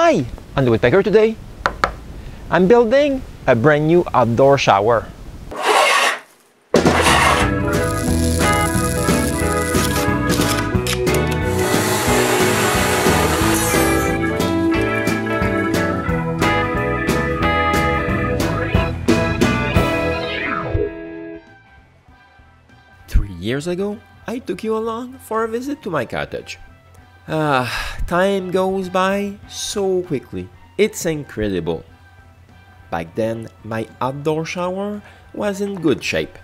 Hi, on the Woodpecker today, I'm building a brand new outdoor shower. Three years ago, I took you along for a visit to my cottage. Ah, time goes by so quickly. It's incredible. Back then, my outdoor shower was in good shape.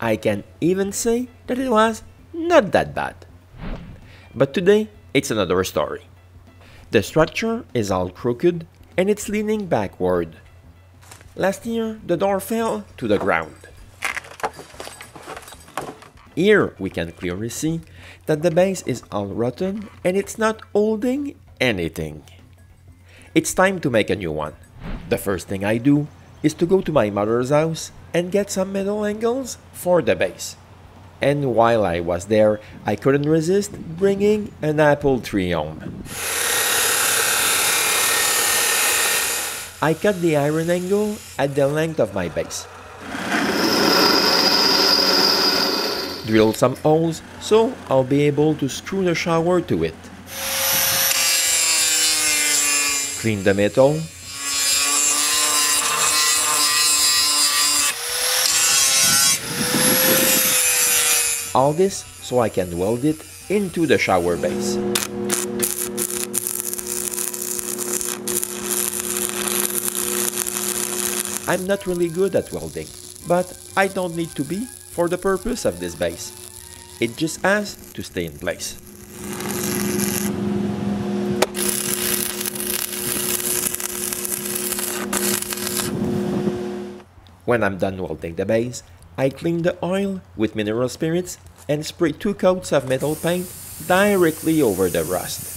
I can even say that it was not that bad. But today, it's another story. The structure is all crooked and it's leaning backward. Last year, the door fell to the ground. Here we can clearly see that the base is all rotten and it's not holding anything. It's time to make a new one. The first thing I do is to go to my mother's house and get some metal angles for the base. And while I was there, I couldn't resist bringing an apple tree home. I cut the iron angle at the length of my base. Drill some holes so I'll be able to screw the shower to it. Clean the metal. All this so I can weld it into the shower base. I'm not really good at welding, but I don't need to be for the purpose of this base. It just has to stay in place. When I'm done welding the base, I clean the oil with mineral spirits and spray two coats of metal paint directly over the rust.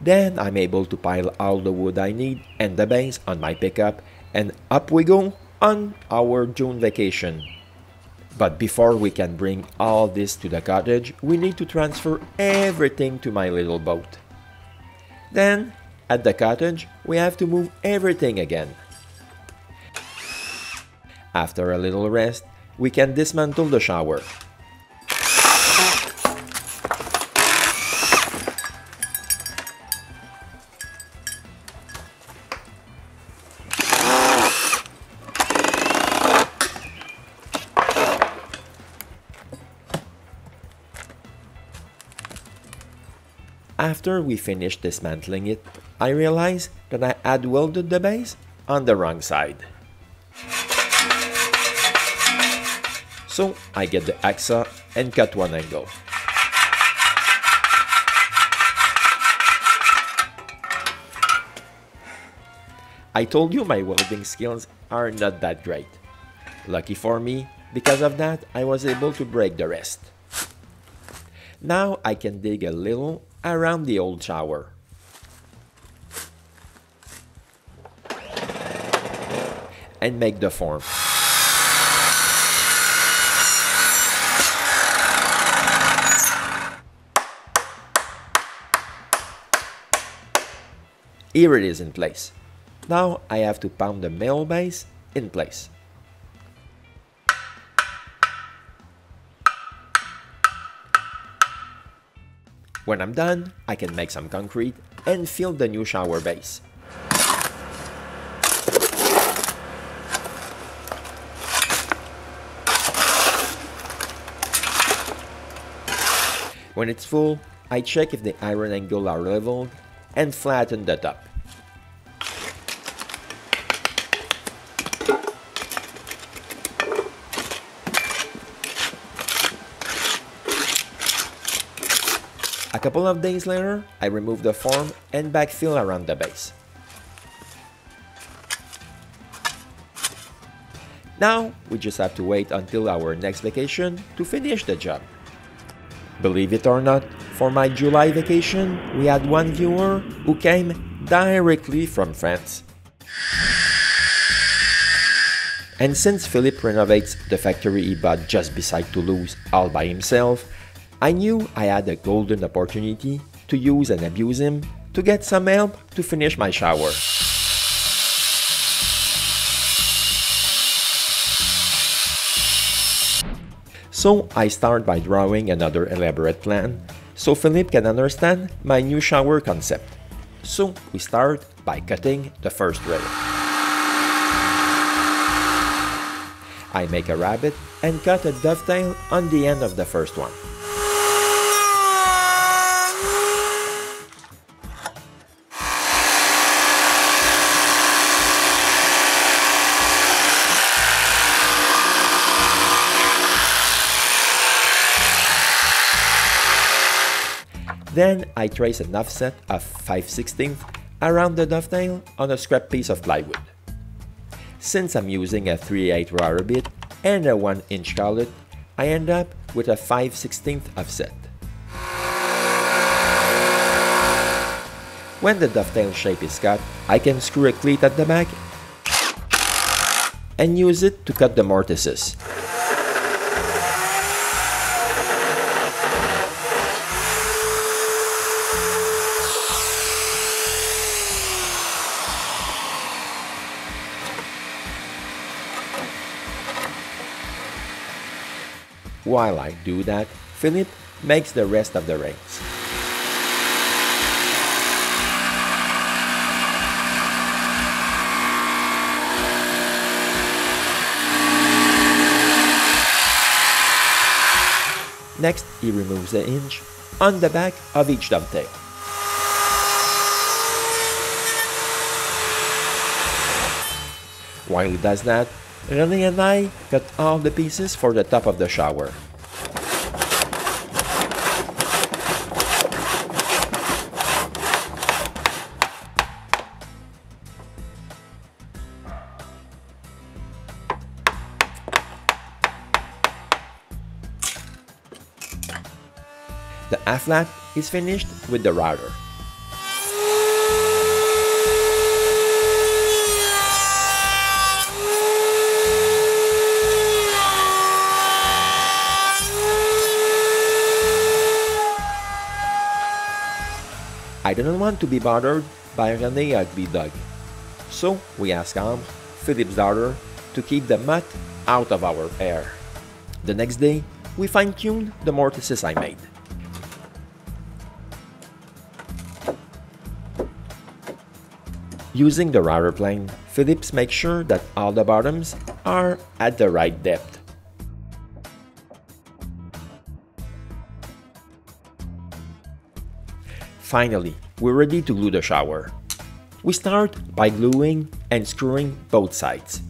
Then I'm able to pile all the wood I need and the base on my pickup and up we go on our June vacation. But before we can bring all this to the cottage, we need to transfer everything to my little boat. Then, at the cottage, we have to move everything again. After a little rest, we can dismantle the shower. After we finished dismantling it, I realized that I had welded the base on the wrong side. So I get the hacksaw and cut one angle. I told you my welding skills are not that great. Lucky for me, because of that, I was able to break the rest. Now I can dig a little around the old shower. And make the form. Here it is in place. Now I have to pound the metal base in place. When I'm done, I can make some concrete and fill the new shower base. When it's full, I check if the iron angle are leveled and flatten the top. A couple of days later, I remove the form and backfill around the base. Now, we just have to wait until our next vacation to finish the job. Believe it or not, for my July vacation, we had one viewer who came directly from France. And since Philippe renovates the factory he bought just beside Toulouse all by himself, I knew I had a golden opportunity to use and abuse him to get some help to finish my shower. So I start by drawing another elaborate plan so Philippe can understand my new shower concept. So we start by cutting the first rail. I make a rabbet and cut a dovetail on the end of the first one. Then I trace an offset of 5 16 around the dovetail on a scrap piece of plywood. Since I'm using a 3 8 router bit and a 1 inch collet, I end up with a 5 16 offset. When the dovetail shape is cut, I can screw a cleat at the back and use it to cut the mortises. While I do that, Philippe makes the rest of the rings. Next, he removes the hinge on the back of each dovetail. While he does that, René and I cut all the pieces for the top of the shower. The A-flat is finished with the router. I didn't want to be bothered by René Dog. So we asked Ambre, Philippe's daughter, to keep the mutt out of our hair. The next day, we fine-tuned the mortises I made. Using the router plane, Phillips makes sure that all the bottoms are at the right depth. Finally, we're ready to glue the shower. We start by gluing and screwing both sides.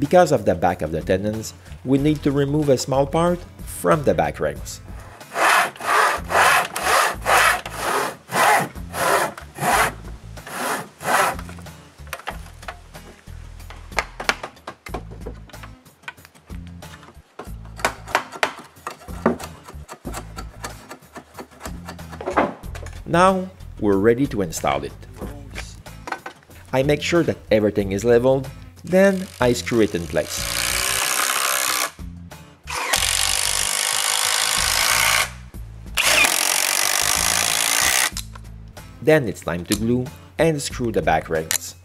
Because of the back of the tenons, we need to remove a small part from the back rings. Now, we're ready to install it. I make sure that everything is leveled, then I screw it in place. Then it's time to glue and screw the back rings.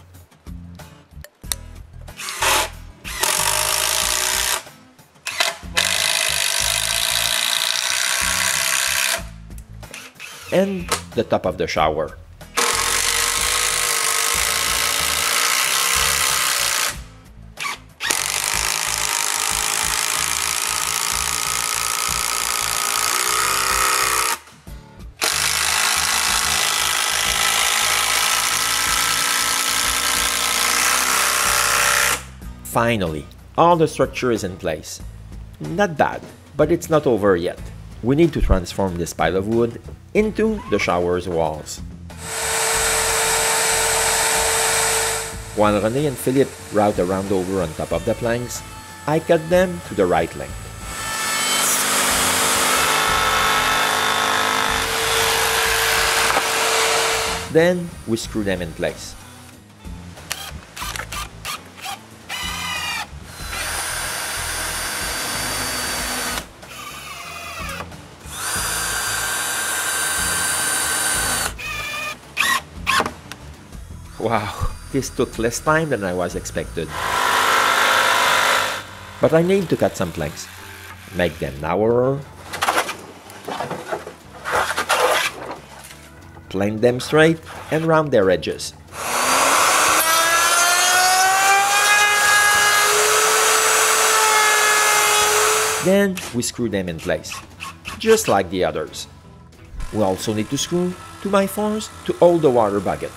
and the top of the shower. Finally, all the structure is in place. Not bad, but it's not over yet we need to transform this pile of wood into the shower's walls. While René and Philippe route a roundover on top of the planks, I cut them to the right length. Then we screw them in place. Wow, this took less time than I was expected. But I need to cut some planks. Make them narrower. Plane them straight and round their edges. Then we screw them in place, just like the others. We also need to screw two fours to hold the water bucket.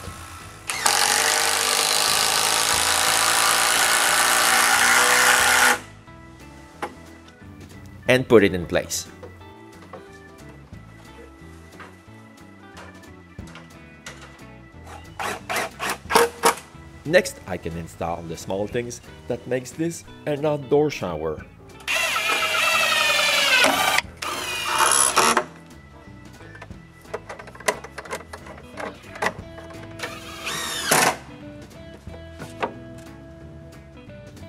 And put it in place. Next, I can install the small things that makes this an outdoor shower.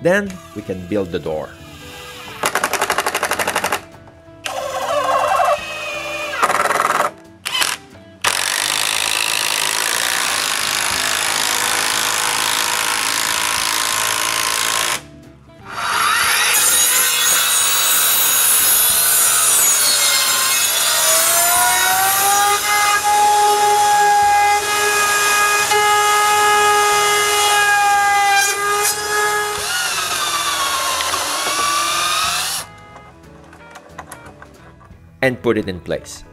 Then we can build the door. And put it in place.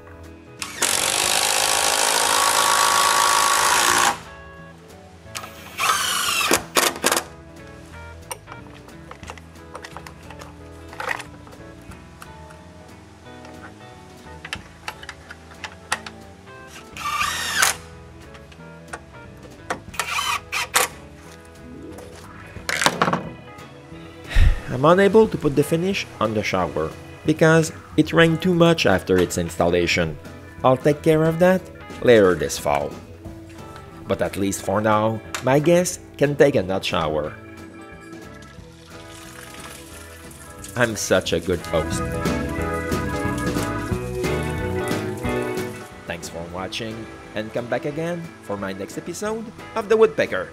I'm unable to put the finish on the shower because it rained too much after its installation. I'll take care of that later this fall. But at least for now, my guest can take a nut shower. I'm such a good host. Thanks for watching and come back again for my next episode of The Woodpecker.